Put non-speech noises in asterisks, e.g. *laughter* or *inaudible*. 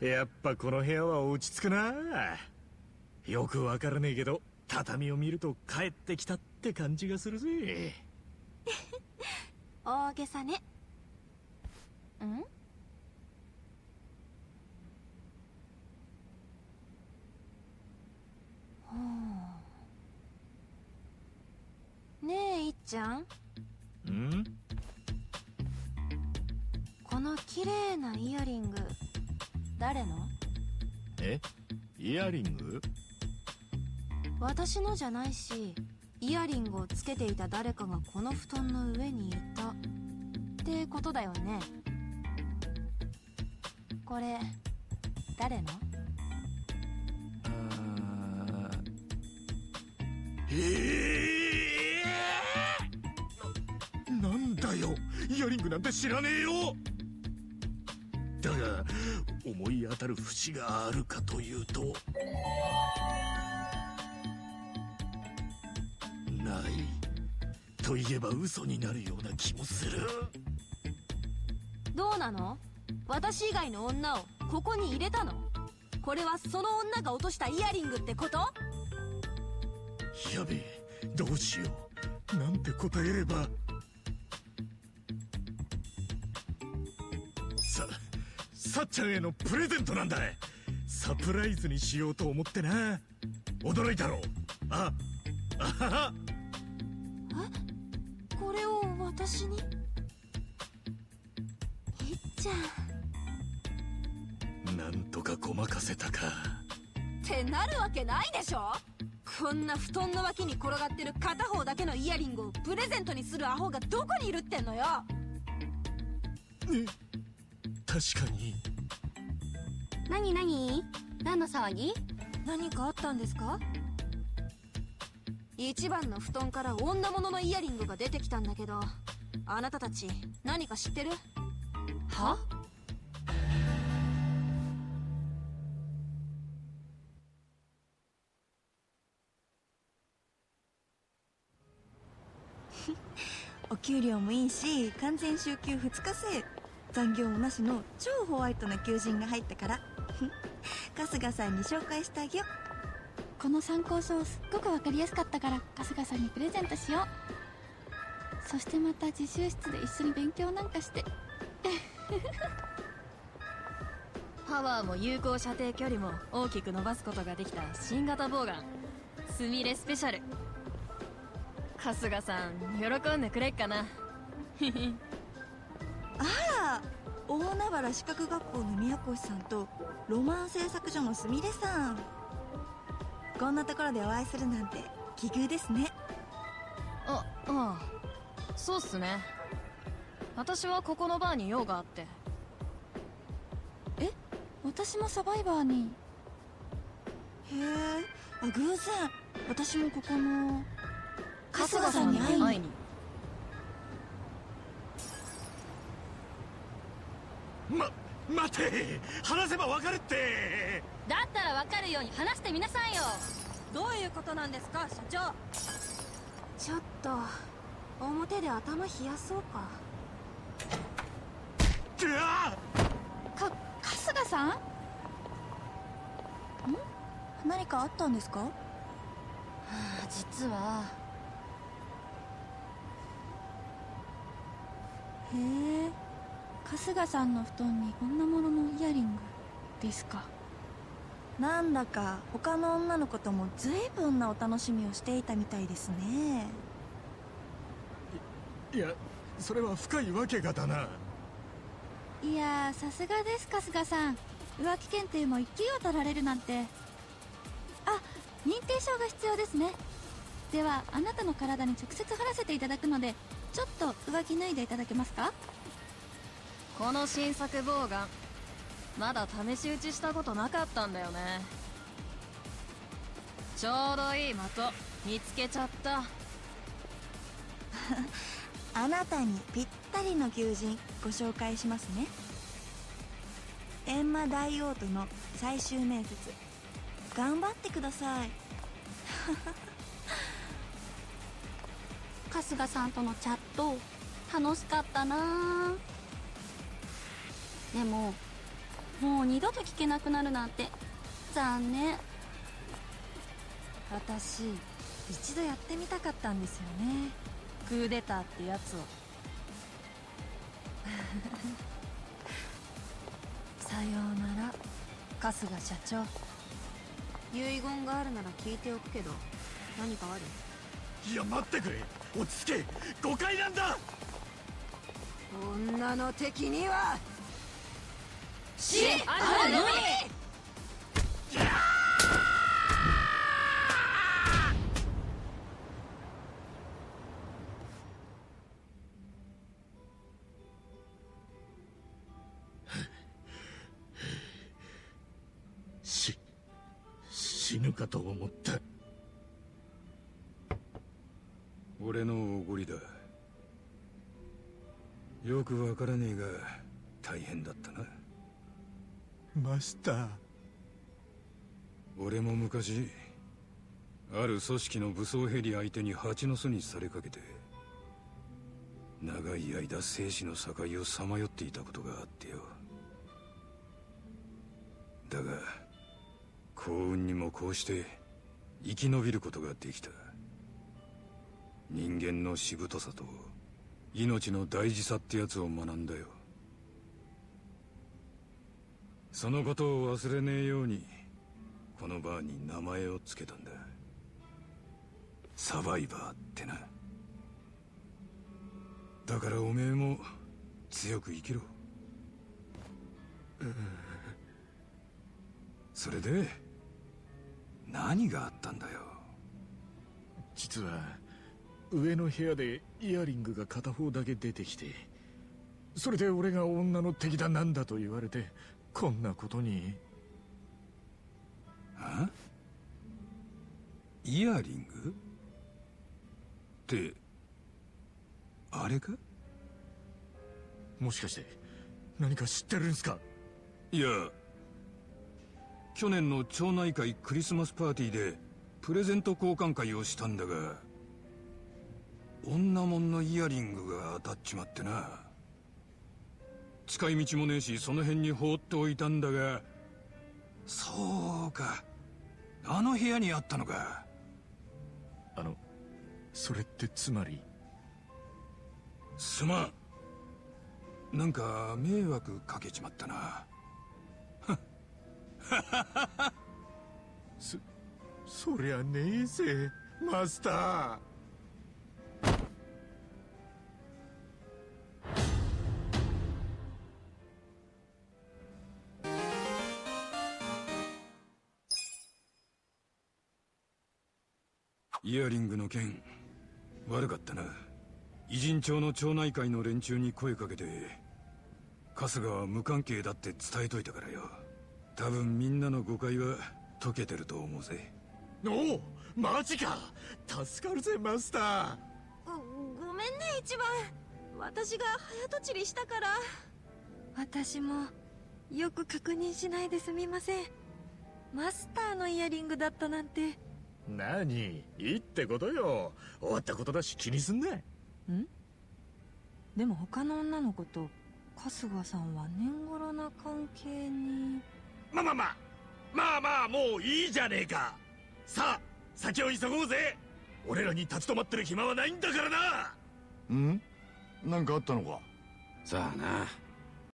やっぱこの部屋は落ち着くな。よくわからねえけど畳を見ると帰ってきたって感じがするぜ。*laughs* 大げさね。ん？ねえいっちゃん。ん？この綺麗なイヤリング誰の？え？イヤリング？私のじゃないしイヤリングをつけていた誰かがこの布団の上にいた。ってことだよね。これ誰の？あええななんだよ。イヤリングなんて知らねえよだが思い当たる節があるかというとない。と言えば嘘になるような気もする。どうなの？私以外の女をここに入れたの？これはその女が落としたイヤリングってこと？やべえどうしよう。なんて答えればさっちゃんへのプレゼントなんだ。サプライズにしようと思ってな。驚いたろああはは。これを私に？いっちゃん。なんとかごまかせたか。ってなるわけないでしょ。こんな布団の脇に転がってる片方だけのイヤリングをプレゼントにするアホがどこにいるってんのよ。ね確かに何何？何の騒ぎ？何かあったんですか？一番の布団から女物のイヤリングが出てきたんだけどあなたたち何か知ってる？は？*laughs* お給料もいいし完全週休2日制。残業もなしの超ホワイトな求人が入ったから *laughs* 春日さんに紹介してあげよこの参考書すっごく分かりやすかったから春日さんにプレゼントしよう。そしてまた自習室で一緒に勉強なんかして。*laughs* パワーも有効射程距離も大きく伸ばすことができた新型ボウガン。スミレスペシャル。春日さん喜んでくれっかな大海原資格学校の宮越さんとロマン製作所のすみれさん。こんなところでお会いするなんて奇遇ですね。あああ。そうっすね。私はここのバーに用があって。え？私もサバイバーに。へえ。あ偶然。私もここの春日さんに会いに待て話せばわかるって。だったら分かるように話してみなさいよ。どういうことなんですか社長。ちょっと表で頭冷やそうか。うわか春日さん？何かあったんですか？実は。へえ春日さんの布団にこんなもののイヤリングですか？なんだか他の女の子とも随分なお楽しみをしていたみたいですね。いやそれは深いわけがだな。いやーさすがです春日さん。浮気検定も1級を取られるなんて。あ認定証が必要ですね。ではあなたの体に直接貼らせていただくのでちょっと浮気脱いでいただけますか？この新作ボウガンまだ試し撃ちしたことなかったんだよね。ちょうどいい的見つけちゃった。*laughs* あなたにぴったりの求人ご紹介しますね。閻魔大王との最終面接。頑張ってください。春日さんとのチャット楽しかったなでももう二度と聞けなくなるなんて残念。私一度やってみたかったんですよね。クーデターってやつを。*laughs* さようなら春日社長。遺言があるなら聞いておくけど何かある？いや待ってくれ。落ち着け。誤解なんだ。女の敵には死あのみ死ぬかと思った。俺のおごりだ。よくわからねえが大変だったな。マスター俺も昔ある組織の武装ヘリ相手に蜂の巣にされかけて長い間生死の境をさまよっていたことがあってよ。だが幸運にもこうして生き延びることができた。人間のしぶとさと命の大事さってやつを学んだよ。そのことを忘れねえようにこのバーに名前を付けたんだ。サバイバーってな。だからおめえも強く生きろ。*laughs* それで何があったんだよ。実は上の部屋でイヤリングが片方だけ出てきてそれで俺が女の敵だなんだと言われてこんなことに？あ？イヤリング？ってあれか？もしかして何か知ってるんすか？いや去年の町内会クリスマスパーティーでプレゼント交換会をしたんだが女物のイヤリングが当たっちまってな近い道もねえしその辺に放っておいたんだが。そうか。あの部屋にあったのか。あのそれってつまり？すまん。なんか迷惑かけちまったな。*laughs* そそりゃねえぜマスターイヤリングの件悪かったな。偉人町の町内会の連中に声かけて春日は無関係だって伝えといたからよ。多分みんなの誤解は解けてると思うぜ。おおマジか。助かるぜマスター。ごごめんね一番。私が早とちりしたから。私もよく確認しないですみません。マスターのイヤリングだったなんて何？いいってことよ。終わったことだし気にすんな。ん？でも他の女の子と春日さんは年頃な関係に。まあまあまあ。まあまあもういいじゃねえか。さあ先を急ごうぜ。俺らに立ち止まってる暇はないんだからな。ん？なんかあったのか？さあな